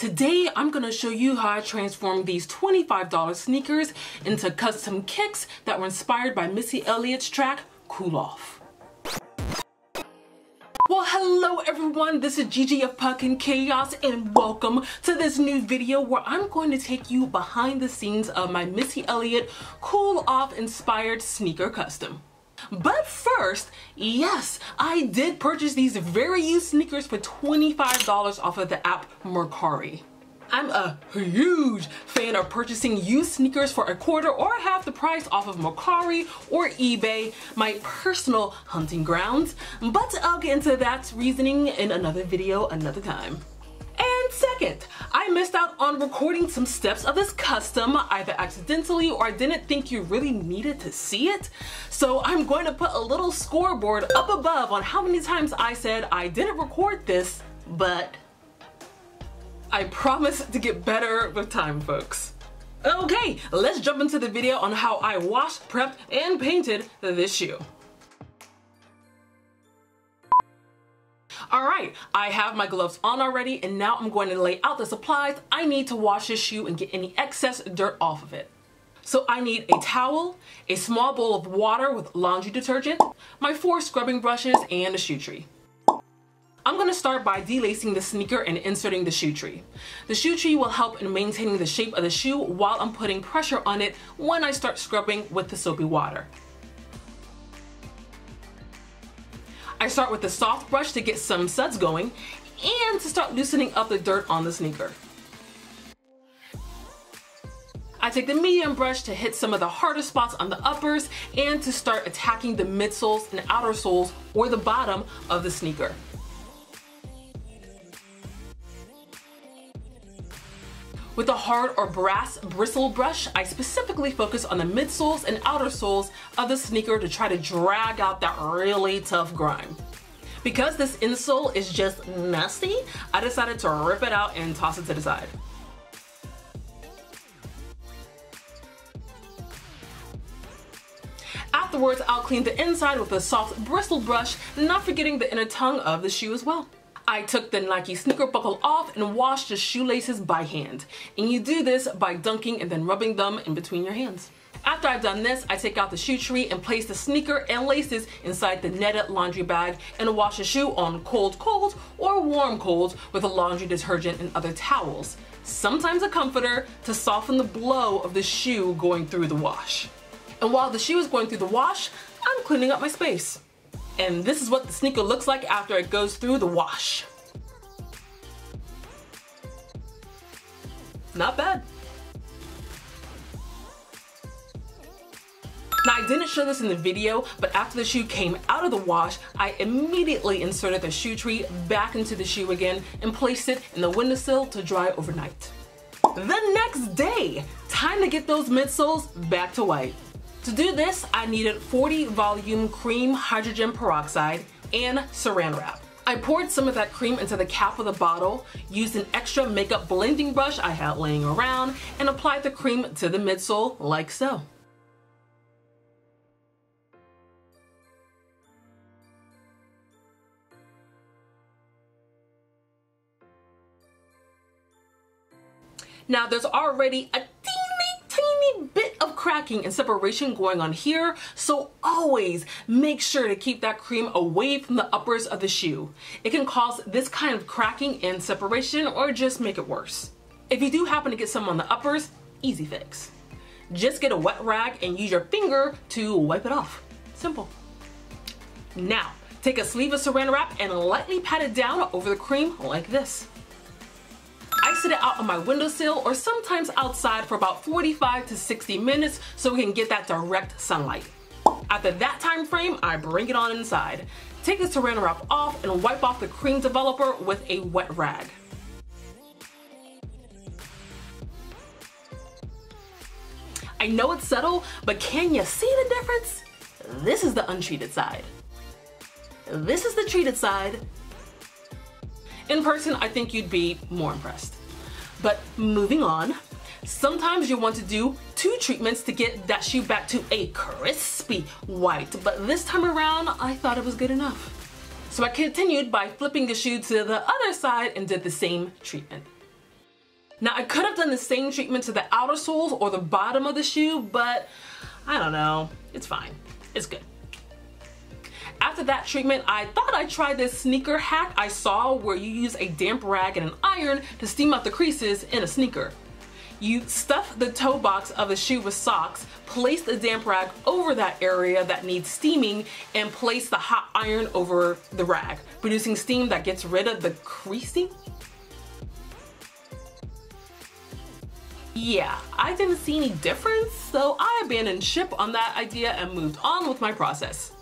Today, I'm gonna show you how I transformed these $25 sneakers into custom kicks that were inspired by Missy Elliott's track, Cool Off. Well, hello everyone, this is Gigi of Puck'n Khaos and welcome to this new video where I'm going to take you behind the scenes of my Missy Elliott Cool Off inspired sneaker custom. But first, yes, I did purchase these very used sneakers for $25 off of the app Mercari. I'm a huge fan of purchasing used sneakers for a quarter or half the price off of Mercari or eBay, my personal hunting grounds, but I'll get into that reasoning in another video another time. Second, I missed out on recording some steps of this custom either accidentally or I didn't think you really needed to see it. So I'm going to put a little scoreboard up above on how many times I said I didn't record this, but I promise to get better with time, folks. Okay, let's jump into the video on how I washed, prepped, and painted this shoe. Alright, I have my gloves on already and now I'm going to lay out the supplies I need to wash this shoe and get any excess dirt off of it. So I need a towel, a small bowl of water with laundry detergent, my four scrubbing brushes, and a shoe tree. I'm going to start by delacing the sneaker and inserting the shoe tree. The shoe tree will help in maintaining the shape of the shoe while I'm putting pressure on it when I start scrubbing with the soapy water. I start with the soft brush to get some suds going and to start loosening up the dirt on the sneaker. I take the medium brush to hit some of the harder spots on the uppers and to start attacking the midsoles and outer soles or the bottom of the sneaker. With a hard or brass bristle brush, I specifically focus on the midsoles and outer soles of the sneaker to try to drag out that really tough grime. Because this insole is just nasty, I decided to rip it out and toss it to the side. Afterwards, I'll clean the inside with a soft bristle brush, not forgetting the inner tongue of the shoe as well. I took the Nike sneaker buckle off and washed the shoelaces by hand. And you do this by dunking and then rubbing them in between your hands. After I've done this, I take out the shoe tree and place the sneaker and laces inside the netted laundry bag and wash the shoe on cold cold or warm cold with a laundry detergent and other towels. Sometimes a comforter to soften the blow of the shoe going through the wash. And while the shoe is going through the wash, I'm cleaning up my space. And this is what the sneaker looks like after it goes through the wash. Not bad. Now I didn't show this in the video, but after the shoe came out of the wash, I immediately inserted the shoe tree back into the shoe again and placed it in the windowsill to dry overnight. The next day, time to get those midsoles back to white. To do this, I needed 40 volume cream hydrogen peroxide and saran wrap. I poured some of that cream into the cap of the bottle, used an extra makeup blending brush I had laying around, and applied the cream to the midsole like so. Now there's already a of cracking and separation going on here, so always make sure to keep that cream away from the uppers of the shoe. It can cause this kind of cracking and separation or just make it worse. If you do happen to get some on the uppers, easy fix. Just get a wet rag and use your finger to wipe it off. Simple. Now, take a sleeve of saran wrap and lightly pat it down over the cream like this. I sit it out on my windowsill or sometimes outside for about 45 to 60 minutes so we can get that direct sunlight. After that time frame, I bring it on inside. Take the saran wrap off and wipe off the cream developer with a wet rag. I know it's subtle, but can you see the difference? This is the untreated side. This is the treated side, in person, I think you'd be more impressed. But moving on, sometimes you want to do two treatments to get that shoe back to a crispy white, but this time around, I thought it was good enough. So I continued by flipping the shoe to the other side and did the same treatment. Now I could have done the same treatment to the outer soles or the bottom of the shoe, but I don't know, it's fine, it's good. After that treatment, I thought I'd try this sneaker hack I saw where you use a damp rag and an iron to steam out the creases in a sneaker. You stuff the toe box of the shoe with socks, place the damp rag over that area that needs steaming, and place the hot iron over the rag, producing steam that gets rid of the creasing. Yeah, I didn't see any difference, so I abandoned ship on that idea and moved on with my process.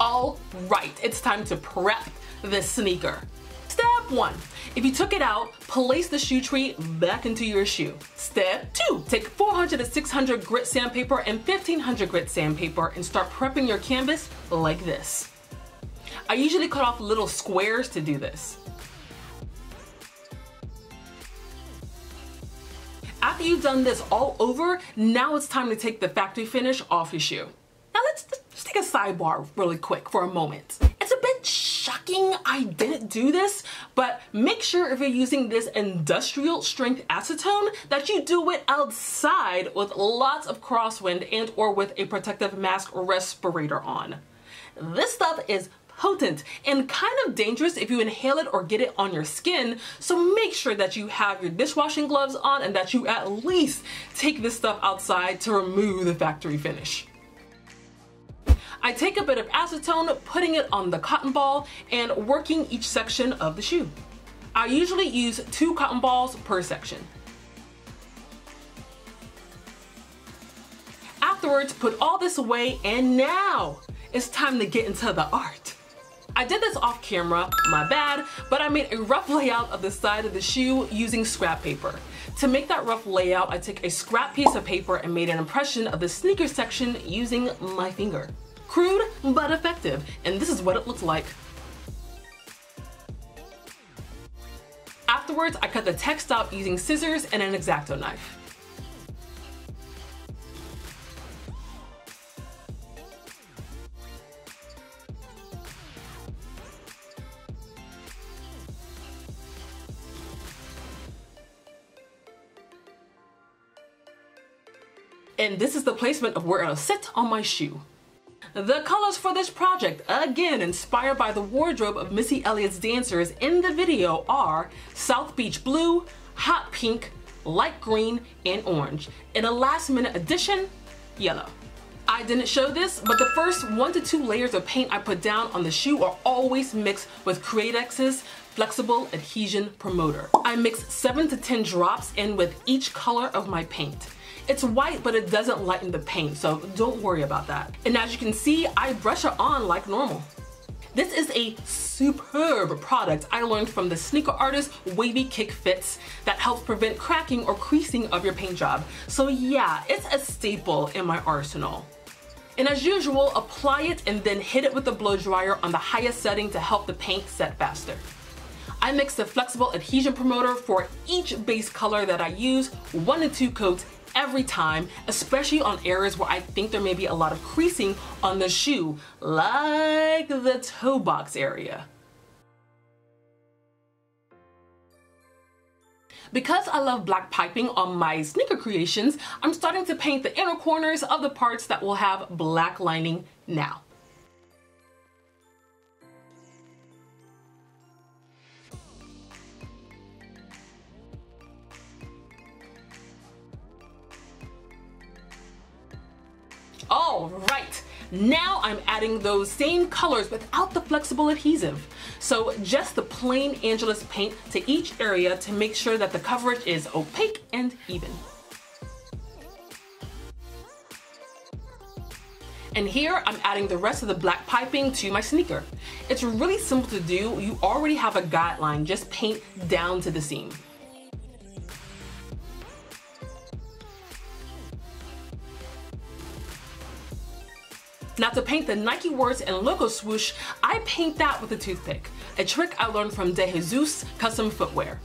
All right, it's time to prep this sneaker. Step one, if you took it out, place the shoe tree back into your shoe. Step two, take 400 to 600 grit sandpaper and 1500 grit sandpaper and start prepping your canvas like this. I usually cut off little squares to do this. After you've done this all over, now it's time to take the factory finish off your shoe. Take a sidebar really quick for a moment. It's a bit shocking I didn't do this, but make sure if you're using this industrial strength acetone that you do it outside with lots of crosswind and or with a protective mask or respirator on. This stuff is potent and kind of dangerous if you inhale it or get it on your skin. So make sure that you have your dishwashing gloves on and that you at least take this stuff outside to remove the factory finish. I take a bit of acetone, putting it on the cotton ball and working each section of the shoe. I usually use two cotton balls per section. Afterwards, put all this away and now it's time to get into the art. I did this off camera, my bad, but I made a rough layout of the side of the shoe using scrap paper. To make that rough layout, I took a scrap piece of paper and made an impression of the sneaker section using my finger. Crude, but effective, and this is what it looks like. Afterwards, I cut the text out using scissors and an X-Acto knife. And this is the placement of where it'll sit on my shoe. The colors for this project, again inspired by the wardrobe of Missy Elliott's dancers in the video are South Beach Blue, Hot Pink, Light Green, and Orange. In a last minute addition, yellow. I didn't show this, but the first one to two layers of paint I put down on the shoe are always mixed with Createx's Flexible Adhesion Promoter. I mix 7 to 10 drops in with each color of my paint. It's white, but it doesn't lighten the paint, so don't worry about that. And as you can see, I brush it on like normal. This is a superb product I learned from the sneaker artist Wavy Kick Fits that helps prevent cracking or creasing of your paint job. So yeah, it's a staple in my arsenal. And as usual, apply it and then hit it with the blow dryer on the highest setting to help the paint set faster. I mix the flexible adhesion promoter for each base color that I use, one to two coats every time, especially on areas where I think there may be a lot of creasing on the shoe, like the toe box area. Because I love black piping on my sneaker creations, I'm starting to paint the inner corners of the parts that will have black lining now. All right, now I'm adding those same colors without the flexible adhesive. So just the plain Angelus paint to each area to make sure that the coverage is opaque and even. And here I'm adding the rest of the black piping to my sneaker. It's really simple to do. You already have a guideline, just paint down to the seam. Now to paint the Nike words and logo swoosh, I paint that with a toothpick, a trick I learned from De Jesus Custom Footwear.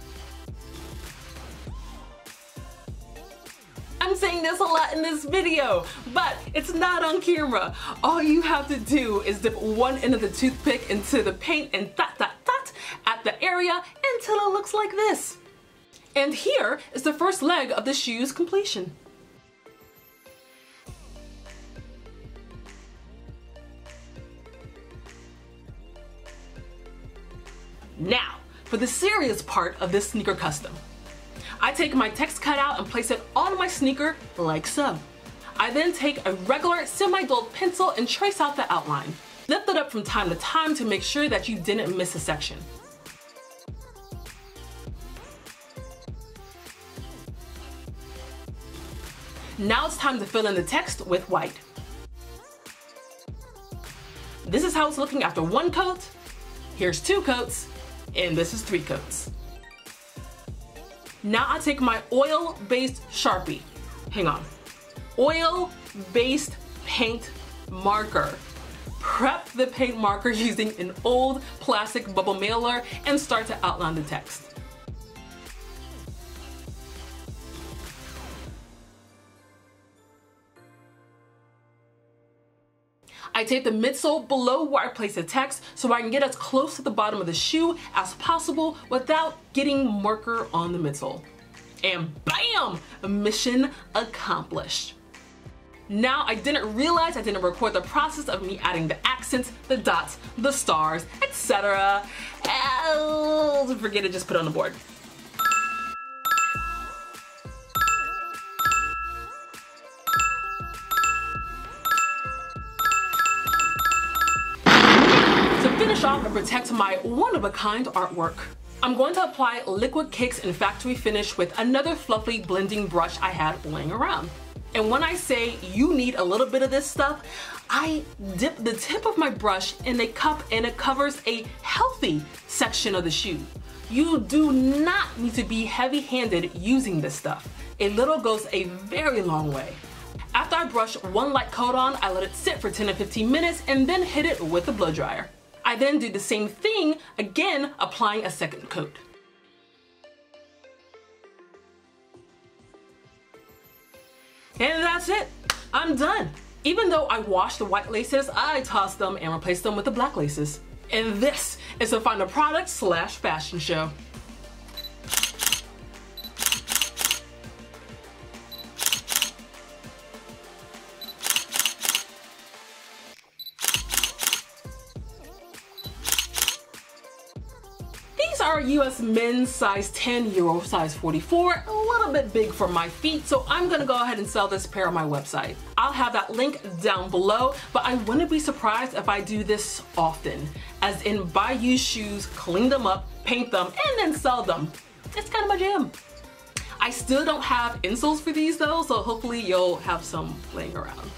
I'm saying this a lot in this video, but it's not on camera. All you have to do is dip one end of the toothpick into the paint and dot dot dot at the area until it looks like this. And here is the first leg of the shoe's completion. Now, for the serious part of this sneaker custom. I take my text cutout and place it on my sneaker like so. I then take a regular semi-dull pencil and trace out the outline. Lift it up from time to time to make sure that you didn't miss a section. Now it's time to fill in the text with white. This is how it's looking after one coat. Here's two coats, and this is three coats. Now I take my oil-based Sharpie. Hang on. Oil-based paint marker. Prep the paint marker using an old plastic bubble mailer and start to outline the text. I tape the midsole below where I place the text so I can get as close to the bottom of the shoe as possible without getting marker on the midsole. And bam! Mission accomplished. Now, I didn't realize I didn't record the process of me adding the accents, the dots, the stars, etc. Forget it, just put it on the board. Finish and protect my one-of-a-kind artwork. I'm going to apply Liquid Cakes in Factory Finish with another fluffy blending brush I had laying around. And when I say you need a little bit of this stuff, I dip the tip of my brush in a cup and it covers a healthy section of the shoe. You do not need to be heavy-handed using this stuff. A little goes a very long way. After I brush one light coat on, I let it sit for 10 to 15 minutes and then hit it with a blow dryer. I then do the same thing, again applying a second coat. And that's it, I'm done. Even though I washed the white laces, I tossed them and replaced them with the black laces. And this is the final product slash fashion show. US men's size 10, Euro size 44, a little bit big for my feet, so I'm gonna go ahead and sell this pair on my website. I'll have that link down below, but I wouldn't be surprised if I do this often, as in buy used shoes, clean them up, paint them, and then sell them. It's kind of my jam. I still don't have insoles for these though, so hopefully you'll have some laying around.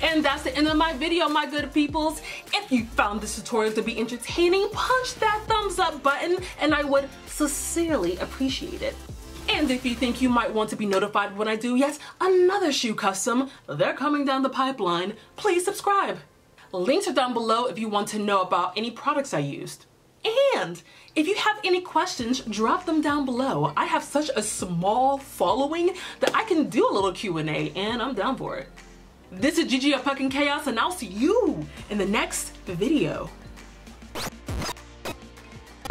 And that's the end of my video, my good peoples. If you found this tutorial to be entertaining, punch that thumbs up button and I would sincerely appreciate it. And if you think you might want to be notified when I do yet another shoe custom, they're coming down the pipeline, please subscribe. Links are down below if you want to know about any products I used. And if you have any questions, drop them down below. I have such a small following that I can do a little Q&A and I'm down for it. This is Gigi of Puck'n Khaos and I'll see you in the next video.